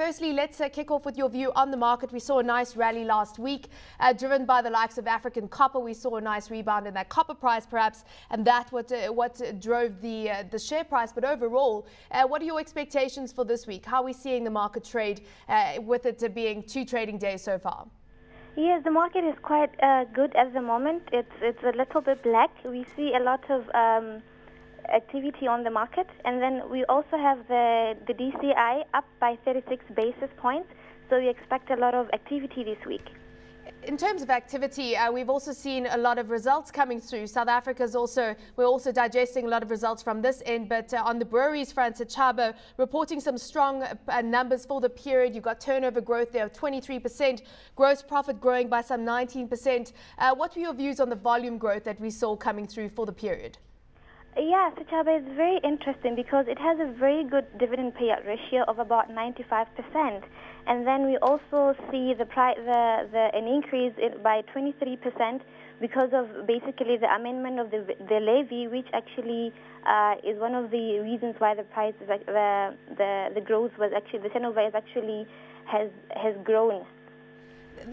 firstly, let's uh, kick off with your view on the market. We saw a nice rally last week, uh, driven by the likes of African copper. We saw a nice rebound in that copper price, perhaps, and that what uh, what drove the uh, the share price. But overall, uh, what are your expectations for this week? How are we seeing the market trade, uh, with it being two trading days so far? Yes, the market is quite good at the moment. It's it's a little bit black. We see a lot of um, activity on the market. And then we also have the, the DCI up by 36 basis points. So we expect a lot of activity this week. In terms of activity, uh, we've also seen a lot of results coming through. South Africa's also, we're also digesting a lot of results from this end. But uh, on the breweries front, Sechaba reporting some strong uh, numbers for the period. You've got turnover growth there of 23%, gross profit growing by some 19%. Uh, what were your views on the volume growth that we saw coming through for the period? Yeah, Sechaba is very interesting because it has a very good dividend payout ratio of about 95%. And then we also see the, the, the an increase in, by 23% because of basically the amendment of the, the levy, which actually uh, is one of the reasons why the price, is, the, the, the growth was actually, the turnover is actually has, has grown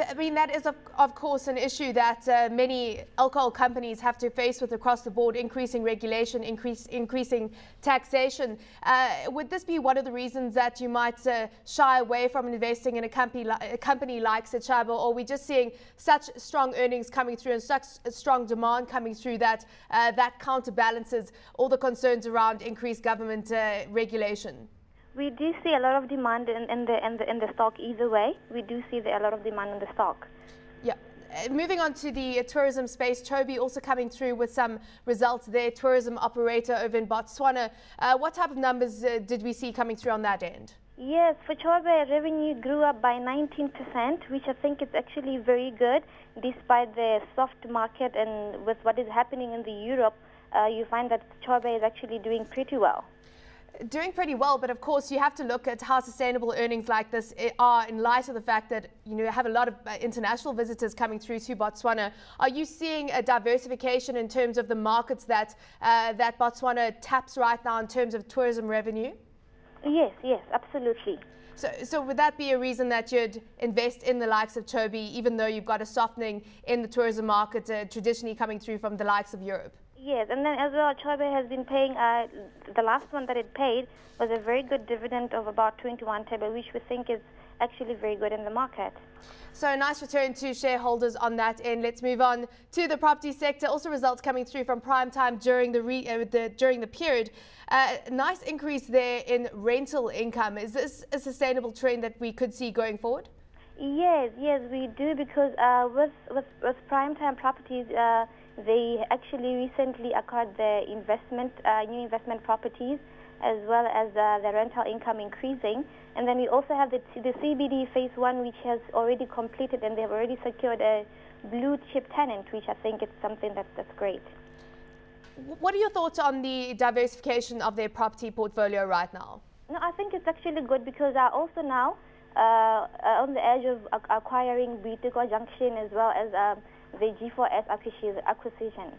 I mean, that is, of, of course, an issue that uh, many alcohol companies have to face with across the board, increasing regulation, increase, increasing taxation. Uh, would this be one of the reasons that you might uh, shy away from investing in a company, li a company like Sechaba, or are we just seeing such strong earnings coming through and such strong demand coming through that uh, that counterbalances all the concerns around increased government uh, regulation? We do see a lot of demand in, in, the, in, the, in the stock either way. We do see the, a lot of demand in the stock. Yeah. Uh, moving on to the uh, tourism space, Chobe also coming through with some results there, tourism operator over in Botswana. Uh, what type of numbers uh, did we see coming through on that end? Yes, for Chobe, revenue grew up by 19%, which I think is actually very good, despite the soft market and with what is happening in the Europe, uh, you find that Chobe is actually doing pretty well doing pretty well, but of course you have to look at how sustainable earnings like this are in light of the fact that you know have a lot of uh, international visitors coming through to Botswana. Are you seeing a diversification in terms of the markets that uh, that Botswana taps right now in terms of tourism revenue? Yes, yes, absolutely. So, so would that be a reason that you'd invest in the likes of Chobe, even though you've got a softening in the tourism market uh, traditionally coming through from the likes of Europe? Yes, and then as well, Chobe has been paying, uh, the last one that it paid was a very good dividend of about 21 thebe, which we think is actually very good in the market. So a nice return to shareholders on that end. Let's move on to the property sector. Also results coming through from prime time during the, re, uh, the during the period. Uh, nice increase there in rental income. Is this a sustainable trend that we could see going forward? Yes, yes, we do because uh, with, with, with prime time properties, uh, they actually recently acquired the investment, uh, new investment properties, as well as uh, the rental income increasing. And then we also have the, the CBD phase one, which has already completed, and they've already secured a blue chip tenant, which I think is something that, that's great. What are your thoughts on the diversification of their property portfolio right now? No, I think it's actually good because uh, also now on the edge of acquiring Boiteko Junction as well as um, the G4S acquisition.